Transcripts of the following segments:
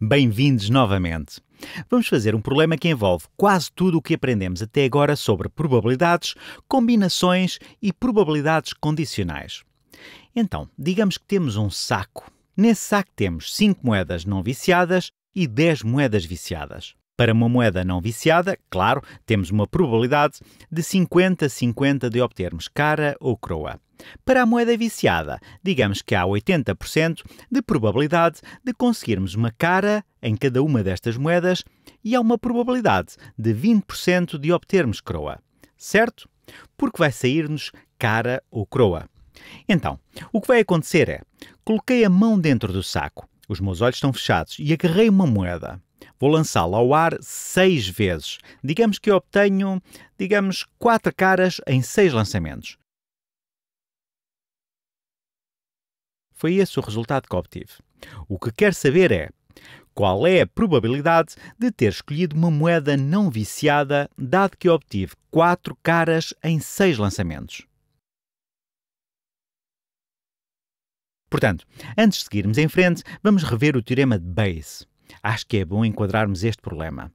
Bem-vindos novamente. Vamos fazer um problema que envolve quase tudo o que aprendemos até agora sobre probabilidades, combinações e probabilidades condicionais. Então, digamos que temos um saco. Nesse saco temos 5 moedas não viciadas e 10 moedas viciadas. Para uma moeda não viciada, claro, temos uma probabilidade de 50-50 de obtermos cara ou croa. Para a moeda viciada, digamos que há 80% de probabilidade de conseguirmos uma cara em cada uma destas moedas e há uma probabilidade de 20% de obtermos croa. Certo? Porque vai sair-nos cara ou croa. Então, o que vai acontecer é: coloquei a mão dentro do saco, os meus olhos estão fechados e agarrei uma moeda. Vou lançá-la ao ar seis vezes. Digamos que obtenho, digamos, quatro caras em seis lançamentos. Foi esse o resultado que obtive. O que quero saber é qual é a probabilidade de ter escolhido uma moeda não viciada, dado que obtive quatro caras em seis lançamentos. Portanto, antes de seguirmos em frente, vamos rever o teorema de Bayes. Acho que é bom enquadrarmos este problema.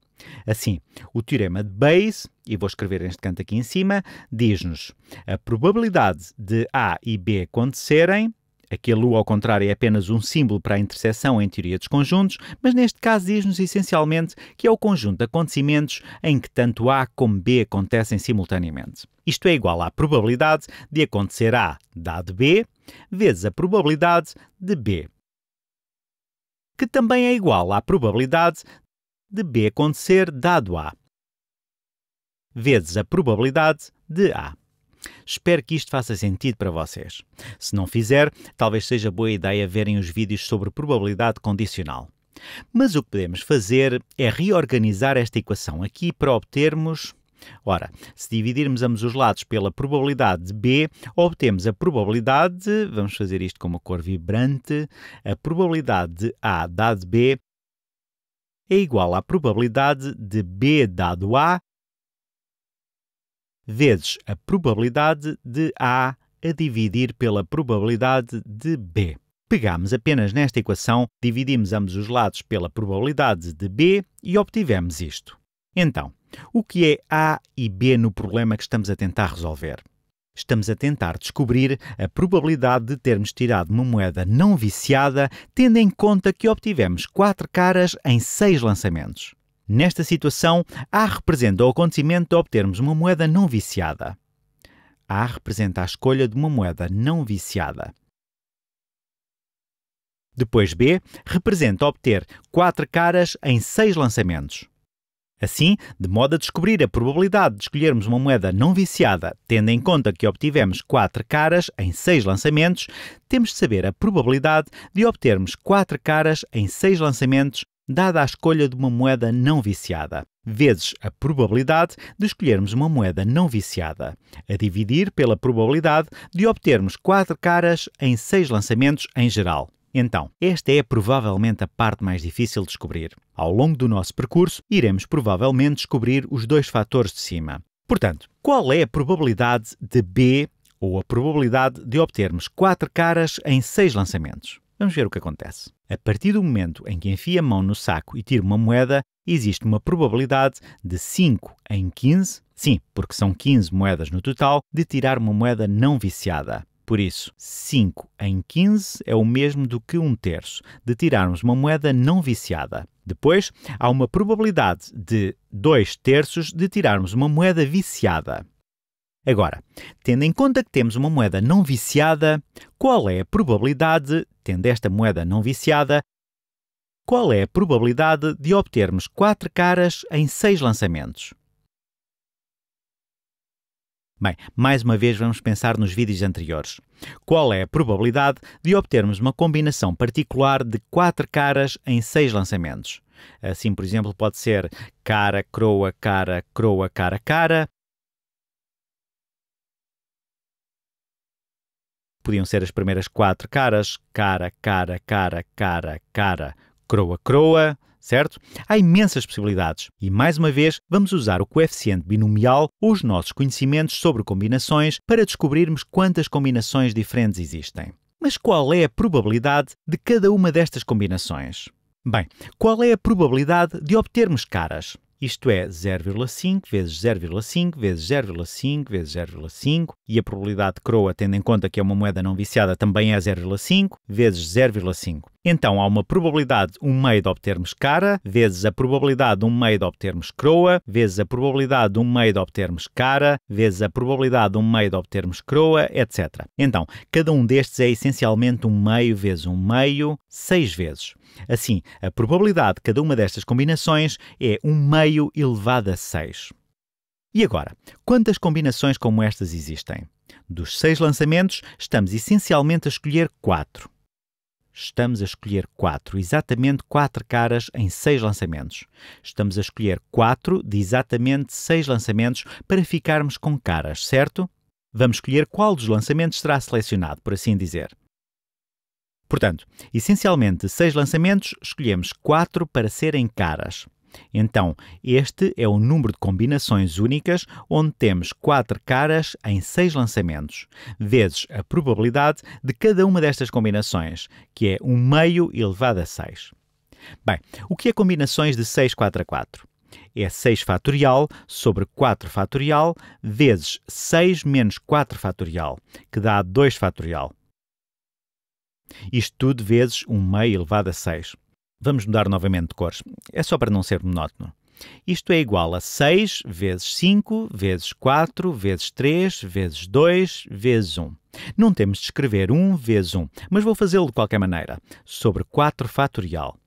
Assim, o teorema de Bayes, e vou escrever neste canto aqui em cima, diz-nos a probabilidade de A e B acontecerem Aquele U, ao contrário, é apenas um símbolo para a interseção em teoria dos conjuntos, mas neste caso diz-nos essencialmente que é o conjunto de acontecimentos em que tanto A como B acontecem simultaneamente. Isto é igual à probabilidade de acontecer A dado B, vezes a probabilidade de B, que também é igual à probabilidade de B acontecer dado A, vezes a probabilidade de A. Espero que isto faça sentido para vocês. Se não fizer, talvez seja boa ideia verem os vídeos sobre probabilidade condicional. Mas o que podemos fazer é reorganizar esta equação aqui para obtermos. Ora, se dividirmos ambos os lados pela probabilidade de B, obtemos a probabilidade, vamos fazer isto com uma cor vibrante, a probabilidade de A dado B é igual à probabilidade de B dado A vezes a probabilidade de A a dividir pela probabilidade de B. Pegamos apenas nesta equação, dividimos ambos os lados pela probabilidade de B e obtivemos isto. Então, o que é A e B no problema que estamos a tentar resolver? Estamos a tentar descobrir a probabilidade de termos tirado uma moeda não viciada, tendo em conta que obtivemos 4 caras em 6 lançamentos. Nesta situação, A representa o acontecimento de obtermos uma moeda não viciada. A representa a escolha de uma moeda não viciada. Depois B representa obter 4 caras em 6 lançamentos. Assim, de modo a descobrir a probabilidade de escolhermos uma moeda não viciada, tendo em conta que obtivemos 4 caras em 6 lançamentos, temos de saber a probabilidade de obtermos 4 caras em 6 lançamentos dada a escolha de uma moeda não viciada, vezes a probabilidade de escolhermos uma moeda não viciada, a dividir pela probabilidade de obtermos 4 caras em 6 lançamentos em geral. Então, esta é provavelmente a parte mais difícil de descobrir. Ao longo do nosso percurso, iremos provavelmente descobrir os dois fatores de cima. Portanto, qual é a probabilidade de B ou a probabilidade de obtermos 4 caras em 6 lançamentos? Vamos ver o que acontece. A partir do momento em que enfia a mão no saco e tira uma moeda, existe uma probabilidade de 5 em 15, sim, porque são 15 moedas no total, de tirar uma moeda não viciada. Por isso, 5 em 15 é o mesmo do que um terço de tirarmos uma moeda não viciada. Depois, há uma probabilidade de 2 terços de tirarmos uma moeda viciada. Agora, tendo em conta que temos uma moeda não viciada, qual é a probabilidade, tendo esta moeda não viciada, qual é a probabilidade de obtermos 4 caras em 6 lançamentos? Bem, mais uma vez vamos pensar nos vídeos anteriores. Qual é a probabilidade de obtermos uma combinação particular de 4 caras em 6 lançamentos? Assim, por exemplo, pode ser cara, croa, cara, croa, cara, cara, Podiam ser as primeiras quatro caras: cara, cara, cara, cara, cara, croa, croa, certo? Há imensas possibilidades e, mais uma vez, vamos usar o coeficiente binomial ou os nossos conhecimentos sobre combinações para descobrirmos quantas combinações diferentes existem. Mas qual é a probabilidade de cada uma destas combinações? Bem, qual é a probabilidade de obtermos caras? Isto é 0,5 vezes 0,5 vezes 0,5 vezes 0,5 e a probabilidade de croa, tendo em conta que é uma moeda não viciada, também é 0,5 vezes 0,5. Então há uma probabilidade 1 meio de obtermos cara, vezes a probabilidade 1 meio de obtermos croa, vezes a probabilidade 1 meio de obtermos cara, vezes a probabilidade 1 meio de obtermos croa, etc. Então, cada um destes é essencialmente 1 meio vezes 1 meio, 6 vezes. Assim, a probabilidade de cada uma destas combinações é 1 meio elevado a 6. E agora, quantas combinações como estas existem? Dos seis lançamentos, estamos essencialmente a escolher 4. Estamos a escolher 4, exatamente 4 caras em 6 lançamentos. Estamos a escolher 4 de exatamente 6 lançamentos para ficarmos com caras, certo? Vamos escolher qual dos lançamentos será selecionado, por assim dizer. Portanto, essencialmente 6 lançamentos, escolhemos 4 para serem caras. Então, este é o número de combinações únicas onde temos 4 caras em 6 lançamentos, vezes a probabilidade de cada uma destas combinações, que é 1 meio elevado a 6. Bem, o que é combinações de 6 4 a 4? É 6 fatorial sobre 4 fatorial vezes 6 menos 4 fatorial, que dá 2 fatorial. Isto tudo vezes 1 meio elevado a 6. Vamos mudar novamente de cores. É só para não ser monótono. Isto é igual a 6 vezes 5 vezes 4 vezes 3 vezes 2 vezes 1. Não temos de escrever 1 vezes 1, mas vou fazê-lo de qualquer maneira. Sobre 4 fatorial.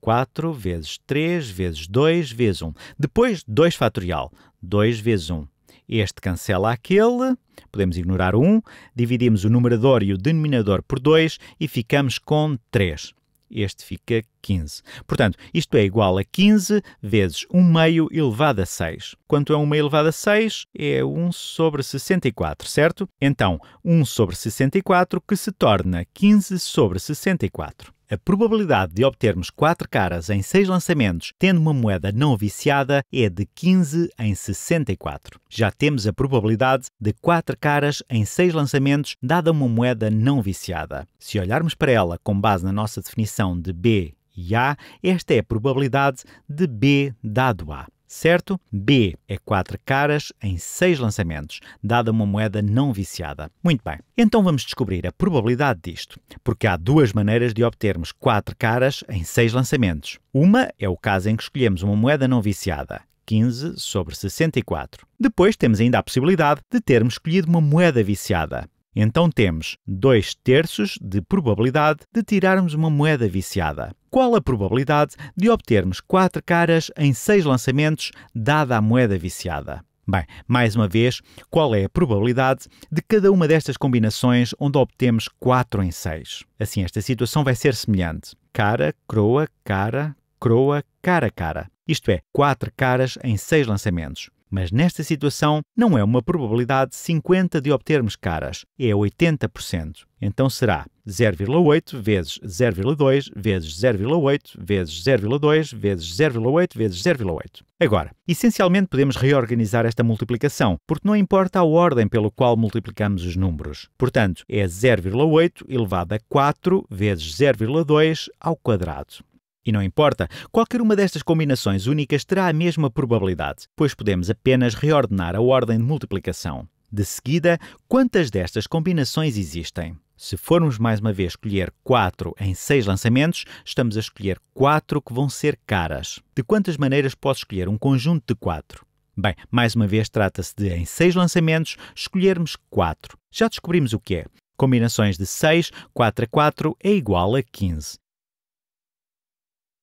4 vezes 3 vezes 2 vezes 1. Depois 2 fatorial. 2 vezes 1. Este cancela aquele, podemos ignorar o 1, dividimos o numerador e o denominador por 2 e ficamos com 3. Este fica 15. Portanto, isto é igual a 15 vezes 1 meio elevado a 6. Quanto é 1 meio elevado a 6? É 1 sobre 64, certo? Então, 1 sobre 64 que se torna 15 sobre 64. A probabilidade de obtermos 4 caras em 6 lançamentos tendo uma moeda não viciada é de 15 em 64. Já temos a probabilidade de 4 caras em 6 lançamentos dada uma moeda não viciada. Se olharmos para ela com base na nossa definição de B e A, esta é a probabilidade de B dado A certo? B é 4 caras em 6 lançamentos, dada uma moeda não viciada. Muito bem, então vamos descobrir a probabilidade disto, porque há duas maneiras de obtermos 4 caras em 6 lançamentos. Uma é o caso em que escolhemos uma moeda não viciada, 15 sobre 64. Depois temos ainda a possibilidade de termos escolhido uma moeda viciada, então temos 2 terços de probabilidade de tirarmos uma moeda viciada. Qual a probabilidade de obtermos 4 caras em 6 lançamentos, dada a moeda viciada? Bem, mais uma vez, qual é a probabilidade de cada uma destas combinações onde obtemos 4 em 6? Assim, esta situação vai ser semelhante. Cara, croa, cara, croa, cara, cara. Isto é, 4 caras em 6 lançamentos. Mas nesta situação não é uma probabilidade 50 de obtermos caras, é 80%. Então será 0,8 vezes 0,2 vezes 0,8 vezes 0,2 vezes 0,8 vezes 0,8. Agora, essencialmente podemos reorganizar esta multiplicação, porque não importa a ordem pelo qual multiplicamos os números. Portanto, é 0,8 elevado a 4 vezes 0,2 ao quadrado. E não importa, qualquer uma destas combinações únicas terá a mesma probabilidade, pois podemos apenas reordenar a ordem de multiplicação. De seguida, quantas destas combinações existem? Se formos mais uma vez escolher 4 em 6 lançamentos, estamos a escolher 4 que vão ser caras. De quantas maneiras posso escolher um conjunto de 4? Bem, mais uma vez trata-se de, em 6 lançamentos, escolhermos 4. Já descobrimos o que é. Combinações de 6, 4 a 4 é igual a 15.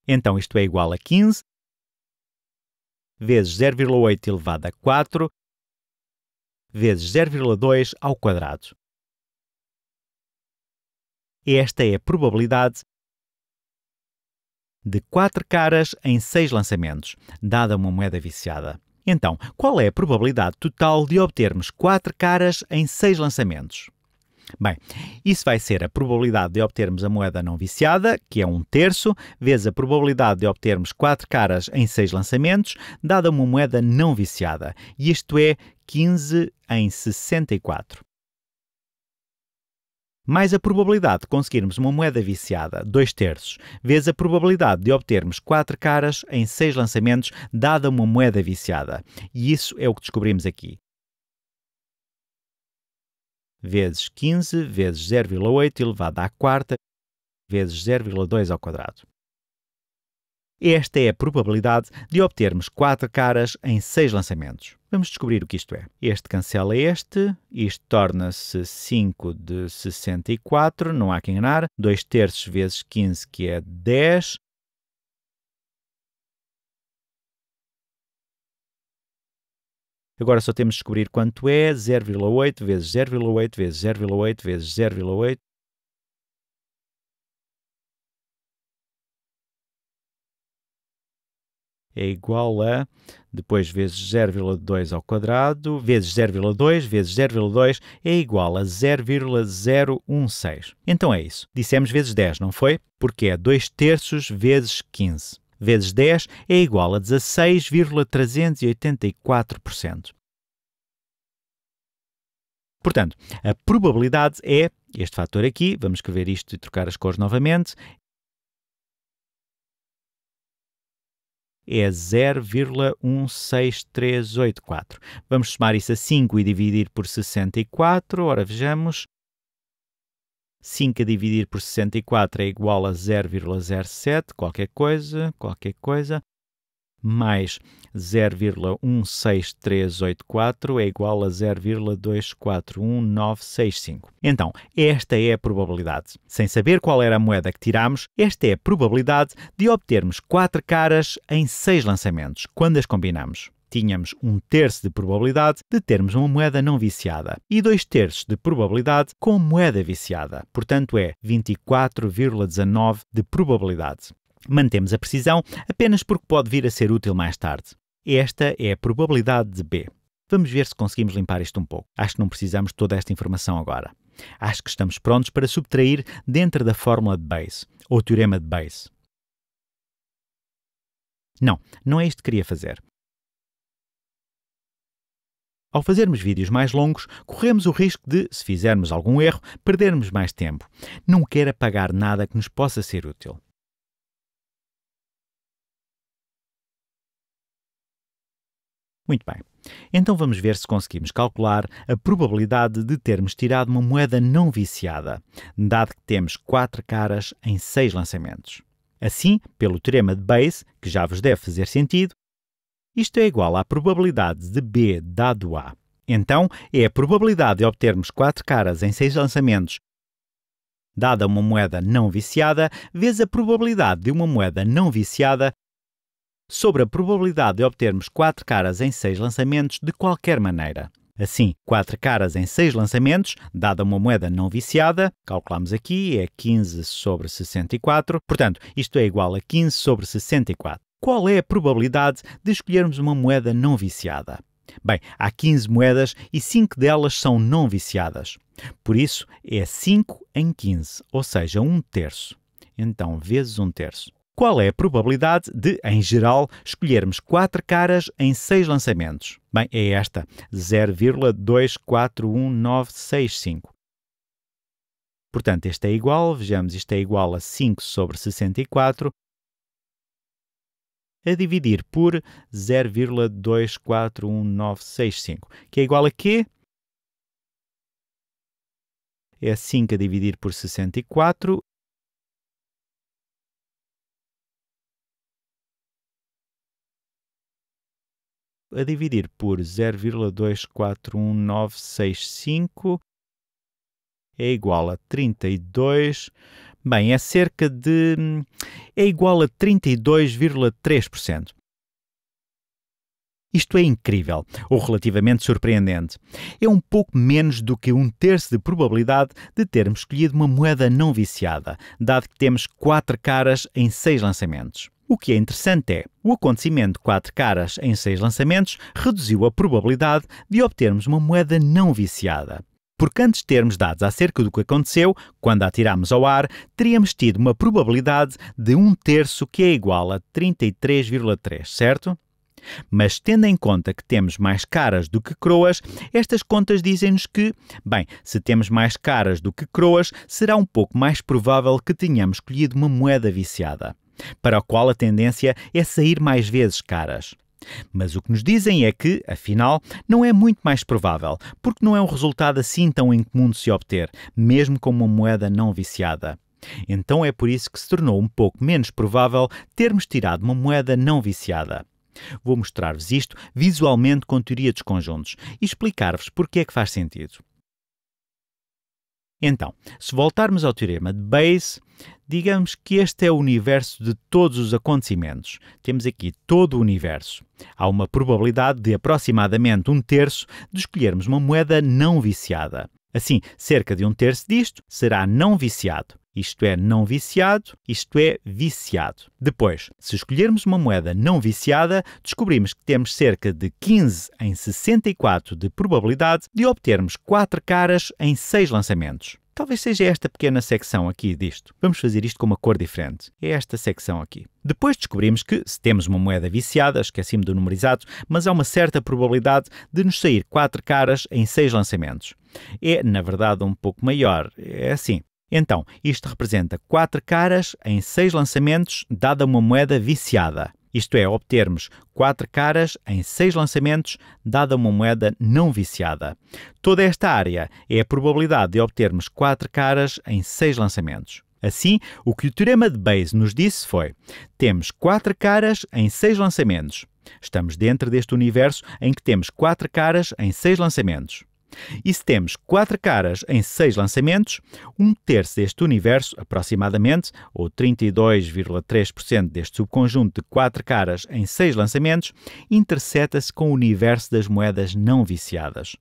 Então isto é igual a 15 vezes 0,8 elevado a 4 vezes 0,2 ao quadrado. Esta é a probabilidade de 4 caras em 6 lançamentos, dada uma moeda viciada. Então, qual é a probabilidade total de obtermos 4 caras em 6 lançamentos? Bem, isso vai ser a probabilidade de obtermos a moeda não viciada, que é um terço, vezes a probabilidade de obtermos 4 caras em 6 lançamentos, dada uma moeda não viciada. E isto é 15 em 64. mais a probabilidade de conseguirmos uma moeda viciada, 2 terços, vezes a probabilidade de obtermos 4 caras em 6 lançamentos, dada uma moeda viciada. E isso é o que descobrimos aqui. Vezes 15 vezes 0,8 elevado à quarta vezes 0,2 ao quadrado. Esta é a probabilidade de obtermos 4 caras em 6 lançamentos. Vamos descobrir o que isto é. Este cancela este, isto torna-se 5 de 64, não há que enganar. 2 terços vezes 15, que é 10. Agora só temos de descobrir quanto é 0,8 vezes 0,8 vezes 0,8 vezes 0,8 é igual a, depois vezes 0,2 ao quadrado, vezes 0,2, vezes 0,2 é igual a 0,016. Então é isso. Dissemos vezes 10, não foi? Porque é 2 terços vezes 15. Vezes 10 é igual a 16,384%. Portanto, a probabilidade é este fator aqui, vamos escrever isto e trocar as cores novamente, é 0,16384. Vamos somar isso a 5 e dividir por 64. Ora, vejamos. 5 a dividir por 64 é igual a 0,07, qualquer coisa, qualquer coisa mais 0,16384 é igual a 0,241965. Então, esta é a probabilidade. Sem saber qual era a moeda que tiramos, esta é a probabilidade de obtermos 4 caras em 6 lançamentos, quando as combinamos tínhamos um terço de probabilidade de termos uma moeda não viciada e dois terços de probabilidade com moeda viciada. Portanto, é 24,19 de probabilidade. Mantemos a precisão apenas porque pode vir a ser útil mais tarde. Esta é a probabilidade de B. Vamos ver se conseguimos limpar isto um pouco. Acho que não precisamos de toda esta informação agora. Acho que estamos prontos para subtrair dentro da fórmula de Bayes, ou teorema de Bayes. Não, não é isto que queria fazer. Ao fazermos vídeos mais longos, corremos o risco de, se fizermos algum erro, perdermos mais tempo. Não quero apagar nada que nos possa ser útil. Muito bem. Então vamos ver se conseguimos calcular a probabilidade de termos tirado uma moeda não viciada, dado que temos 4 caras em 6 lançamentos. Assim, pelo teorema de Bayes, que já vos deve fazer sentido, isto é igual à probabilidade de B dado A. Então, é a probabilidade de obtermos 4 caras em 6 lançamentos dada uma moeda não viciada, vezes a probabilidade de uma moeda não viciada sobre a probabilidade de obtermos 4 caras em 6 lançamentos de qualquer maneira. Assim, 4 caras em 6 lançamentos, dada uma moeda não viciada, calculamos aqui, é 15 sobre 64, portanto, isto é igual a 15 sobre 64. Qual é a probabilidade de escolhermos uma moeda não viciada? Bem, há 15 moedas e 5 delas são não viciadas. Por isso, é 5 em 15, ou seja, 1 terço. Então, vezes 1 terço. Qual é a probabilidade de, em geral, escolhermos 4 caras em 6 lançamentos? Bem, é esta, 0,241965. Portanto, este é igual, vejamos, isto é igual a 5 sobre 64, a dividir por 0,241965, que é igual a quê? É 5 a dividir por 64 a dividir por 0,241965 é igual a 32. Bem, é cerca de. é igual a 32,3%. Isto é incrível, ou relativamente surpreendente. É um pouco menos do que um terço de probabilidade de termos escolhido uma moeda não viciada, dado que temos quatro caras em seis lançamentos. O que é interessante é, o acontecimento de quatro caras em seis lançamentos reduziu a probabilidade de obtermos uma moeda não viciada. Porque antes de termos dados acerca do que aconteceu, quando a tiramos ao ar, teríamos tido uma probabilidade de um terço que é igual a 33,3, certo? Mas tendo em conta que temos mais caras do que croas, estas contas dizem-nos que, bem, se temos mais caras do que croas, será um pouco mais provável que tenhamos escolhido uma moeda viciada, para a qual a tendência é sair mais vezes caras. Mas o que nos dizem é que, afinal, não é muito mais provável, porque não é um resultado assim tão incomum de se obter, mesmo com uma moeda não viciada. Então é por isso que se tornou um pouco menos provável termos tirado uma moeda não viciada. Vou mostrar-vos isto visualmente com teoria dos conjuntos e explicar-vos porque é que faz sentido. Então, se voltarmos ao teorema de Bayes, digamos que este é o universo de todos os acontecimentos. Temos aqui todo o universo. Há uma probabilidade de aproximadamente um terço de escolhermos uma moeda não viciada. Assim, cerca de um terço disto será não viciado. Isto é não viciado, isto é viciado. Depois, se escolhermos uma moeda não viciada, descobrimos que temos cerca de 15 em 64 de probabilidade de obtermos 4 caras em 6 lançamentos. Talvez seja esta pequena secção aqui disto. Vamos fazer isto com uma cor diferente. É esta secção aqui. Depois descobrimos que, se temos uma moeda viciada, esqueci-me do numerizado, mas há uma certa probabilidade de nos sair 4 caras em 6 lançamentos. É, na verdade, um pouco maior. É assim. Então, isto representa 4 caras em 6 lançamentos, dada uma moeda viciada. Isto é, obtermos 4 caras em 6 lançamentos, dada uma moeda não viciada. Toda esta área é a probabilidade de obtermos 4 caras em 6 lançamentos. Assim, o que o teorema de Bayes nos disse foi: temos 4 caras em 6 lançamentos. Estamos dentro deste universo em que temos 4 caras em 6 lançamentos. E se temos quatro caras em seis lançamentos, um terço deste universo, aproximadamente, ou 32,3% deste subconjunto de quatro caras em seis lançamentos, interseta-se com o universo das moedas não viciadas.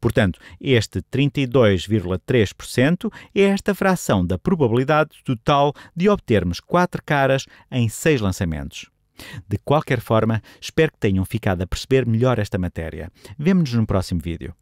Portanto, este 32,3% é esta fração da probabilidade total de obtermos quatro caras em seis lançamentos. De qualquer forma, espero que tenham ficado a perceber melhor esta matéria. Vemo-nos no próximo vídeo.